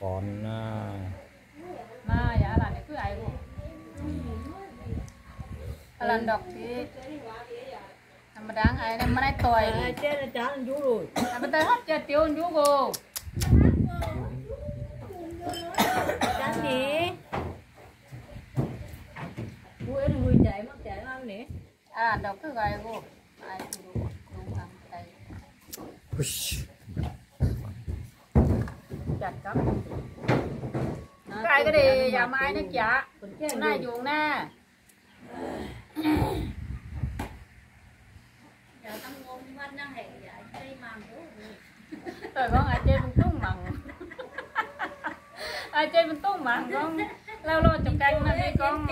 còn à, mà dạ là cái cứ ai luôn. Lần đọc thì mà đáng ai nên mà này tuổi À, chết là chán anh chú rồi. Mà bây giờ hết chơi tiêu chú cô. Chán gì? Là người chạy mất chạy lắm nè à đọc cái gọi cô ai cũng đúng đúng làm tay Uish. chặt cắm cái cái đi giờ mai nó chả. Hôm nay dùng nè. Rồi con ai chơi mình tung mặn ai chơi mình tung mặn con lâu lâu chụp canh là đi con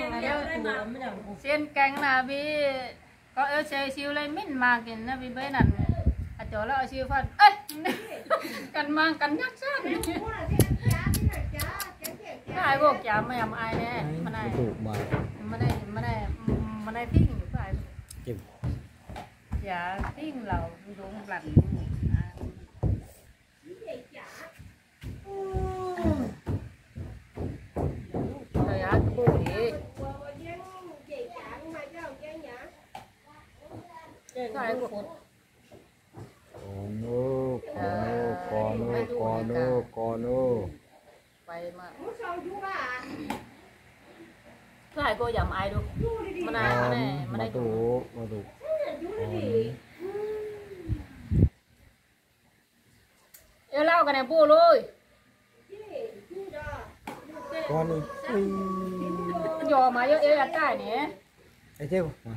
xiên canh là vì có ơ xe siêu lên mít mà kì nó vì bên này à chỗ là siêu phân ê! Cần mang cần nhắc cái ai vô chạm mà làm ai nè? Mà này. mà đây mà đây mà đây tiếng nhiều chịu dạ tiếng lầu đúng lạnh à. cô đi cái ai cô còn ô còn ô còn ô còn ô vậy mà cái ai cô mà tụ yêu lau cái này bùa luôn con đi giờ mà yêu là cái nè. Ê, chứ mà mày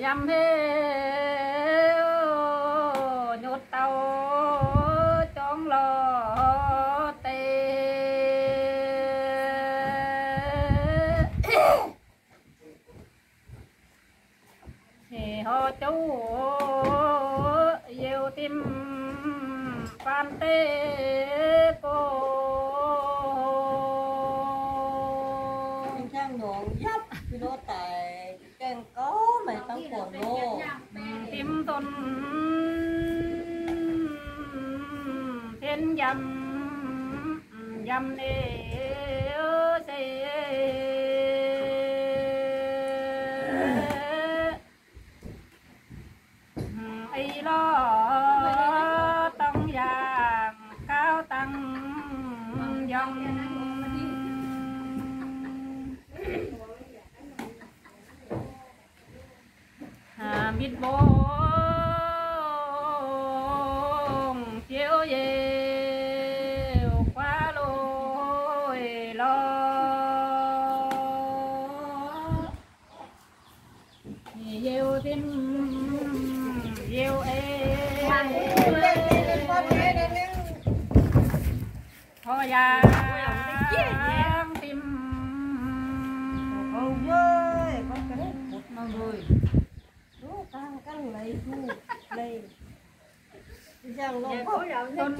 dầm thế nhốt tàu trong lò tê. Thì họ chú yêu tim phan tê. ช่างหนงยับพี่รถแต่แกงก็ไม่ต้องปวดโลกเต็มตนเทนยำยำเนเซไอ้ลอต้องอย่างข้าวตังยอง anh chiếu dèo qua lối lo yêu tim yêu ê. Thôi à, ya tim con con người căng lấy chú lấy Rằng nó có rộng tôn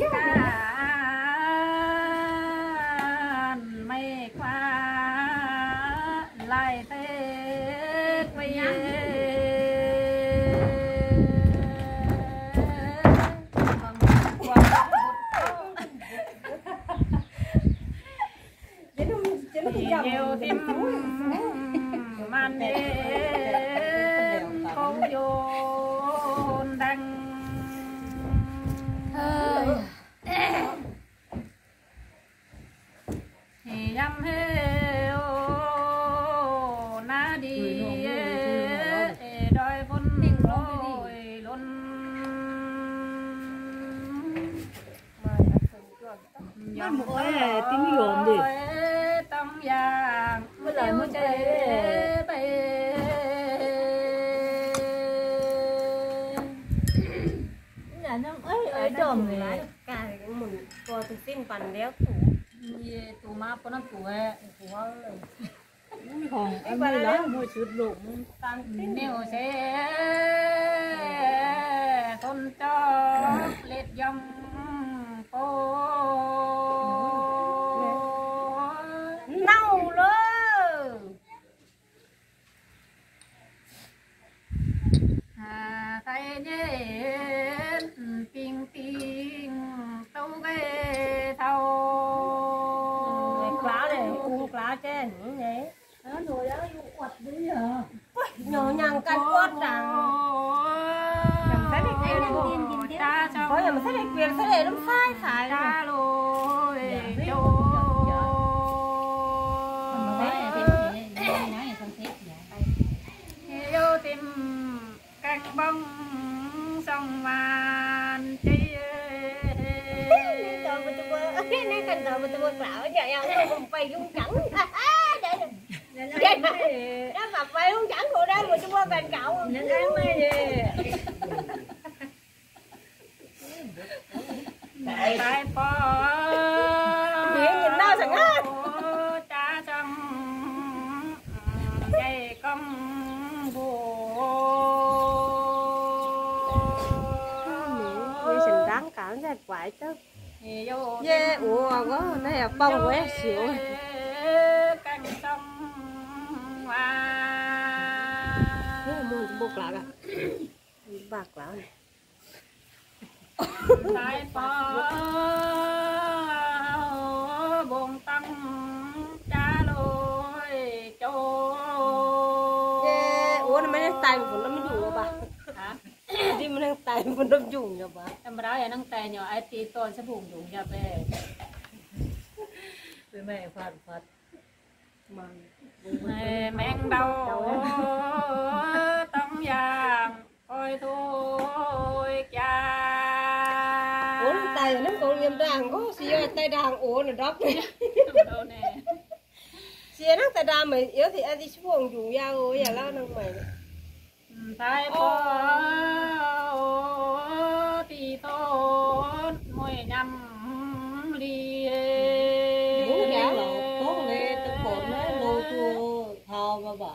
nó một cái tiếng lộn đi tâm vàng Mới lại mới chơi nhà nó ấy ở đồn này. cả mình coi từ tin phần đéo tủ. Tù ma có nó tù hè tù hoa còn em đi lá mua tan tin nếu sẽ con cho liệt dòng cô nâu luôn à tay nhện tiếng tiếng tâu ghê thâu uống lá chứ những thế nó nồi đó vô quật à? Nhỏ nhàng cắn quất rằng có nhà mà sách này quyền sách này nó sai sai cha lôi châu yêu tìm cánh bông sông màn chi Này cần tao mà tôi bảo giờ em không phải lung chẳng Đó mà phải lung chẳng của đó mà tôi qua bàn cậu nên em mới tại phò Miệng nhìn nó sẵn hết cha trong dây công Như sình đáng cả ra quại chứ bùa ủa, có này là bông quá xỉu canh sông Thế là hoa mua buộc à Bạc lại tại phò buồn tâm cha lôi châu ủa, nó mới tay một nó mới dùng rồi bà. Hả? Đi mà đang tay một nó dùng rồi bà. Em đó là nâng tay nhỏ ai tí tôn sẽ bùng dùng ra về Với mẹ phạt phạt Mà Này, men đầu tấm vàng ôi thôi cha. Ủa nó tay nó còn liềm đàng có xì ơi tay đàng ủa này. Đâu nè. Xì nó tay đàng mày yếu thì anh đi xuống dùng dao rồi giờ lao mày tay po thì tôn môi nhằm đi Bố gã là có lẽ tôi còn nó lô chua thò mà bà.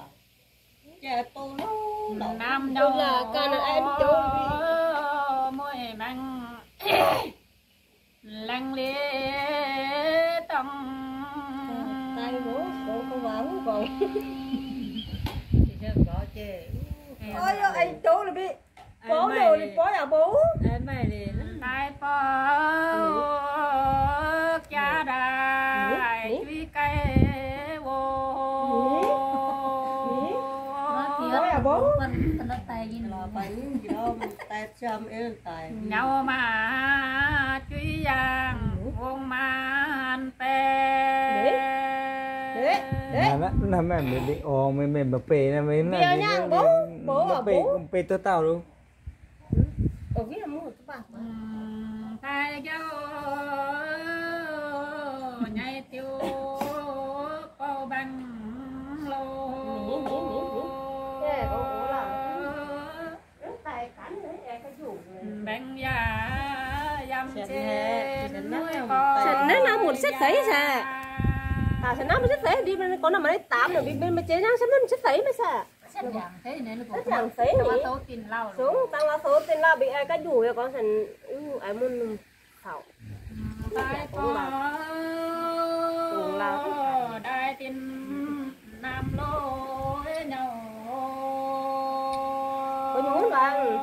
Chà tôi nó nam Tôi là con em tôi môi măng lăng lê tâm Tay bố số có bán còn Ôi anh chú là bị Bố rồi thì bố. Là bố Đại phó cha đại truy cây vô Bố. Là bố nó tay gì Là bánh gì đâu tay chăm ế tay nhau mà truy giang vuông man pe là nó mẹ mình đi ồ mình mình bập bể là mình Bịa nha, bố. Bố à, bể bố. bể tôi tao luôn Ở viết là mua một cái bạc thay dâu nhảy tiêu bao băng lô băng già dăm sẵn nuôi con nát nó một xếp thấy sao? À sao nó mới xếp đi bên có nằm ở đây tám rồi bên bên mà chế nó xếp nó xếp thấy mới sao sách dạng thế này nó Sách dạng thế mà nhỉ? xuống tăng là số tên là bị ai cái dù cho con thành ai muốn thảo tại có lao. đại tin nam lối nhau. Có nhún bạn.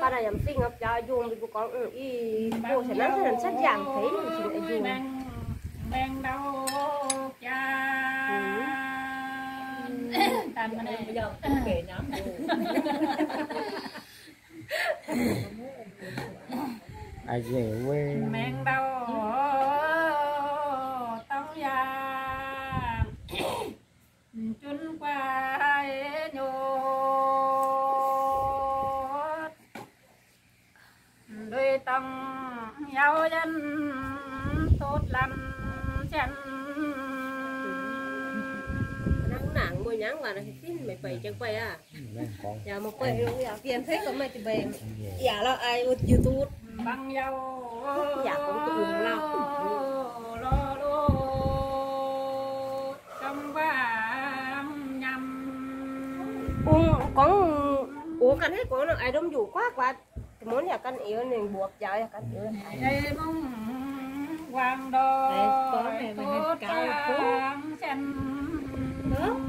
ba này làm sinh hợp cho dùng thì con ừ, y cô sẽ nói là sách dạng thế thì chỉ lại dùng. đang đang tàn mà này bây giờ kể nhắm ai dễ quên men đâu tông giang chun qua nhốt đôi tông giao dân tôn ดลำฉัน nắng nặng mùi nhắn vào này tin mày bày chắc bày à แม่งของ dạ một bày luôn dạ tiền thế có mày thì bày dạ là ai ở youtube บังเยา อยากของตัวอื่นเล่า รอโลจำว่ายำ uống con uống cắn hết con ai đông dù quá quá muốn nhà cắn yếu này buộc giờ nhà cắn yếu ใจมุ่งวางดอย ไปฟ้องแม่มันให้เกาปุ๊บ ทางฉัน nữa mấy tốt nè đi cái có mình mình hay cao phố mày căng có mà kiếm này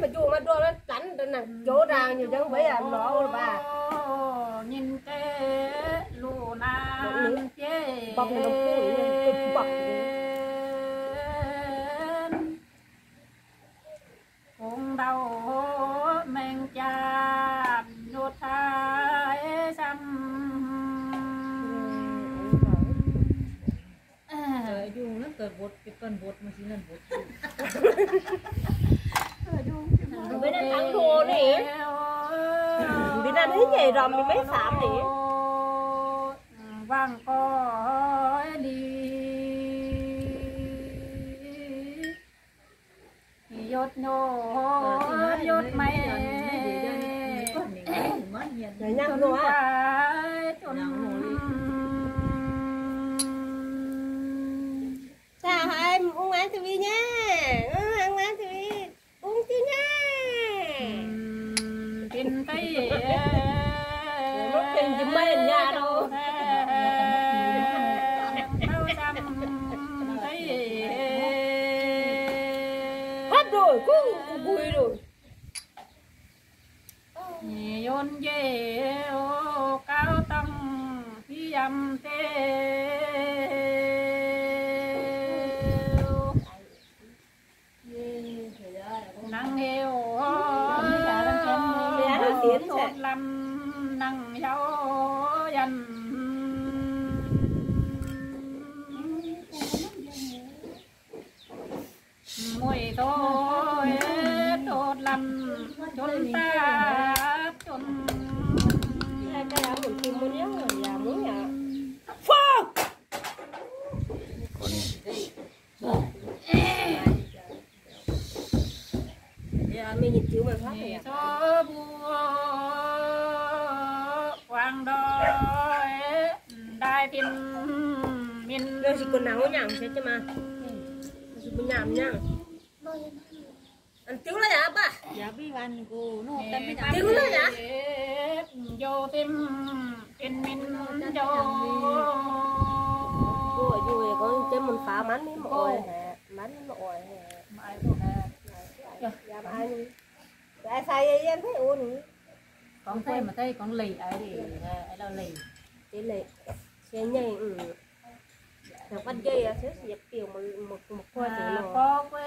mà chua mà đua nó tránh là chỗ ra như chẳng phải là nó bà. Nhìn cái lù na bọc này nó bọc cũng đau mình cha nốt thái xăm. Ờ, Dùng nó cần bột cái cần bột mà chỉ cần bột ăn thua nè. Đi ăn hết nhảy rầm mình mấy sạm nè. Vàng có đi. Dốt nô, Dốt mày Để nhăn rồi á. Chào hai em uống ăn TV nhé tâm thế thì cho vua quang đại thiên min đưa chị quần áo nhảm thế chứ mà. Chị quần nhảm anh tiếng là nhá ba? Nhá bi văn cô tiếng là nhá vô tim trên min cho. cô ở vui con chơi mình phá mắn đi mọi mắn đi mọi mà ai sai em thấy ôn con quê mà thấy con lì ấy thì ấy là lì? Cái lì. Cái nhảy ừ. Thằng con dây sẽ dẹp kiểu một một một quê thì nó có quê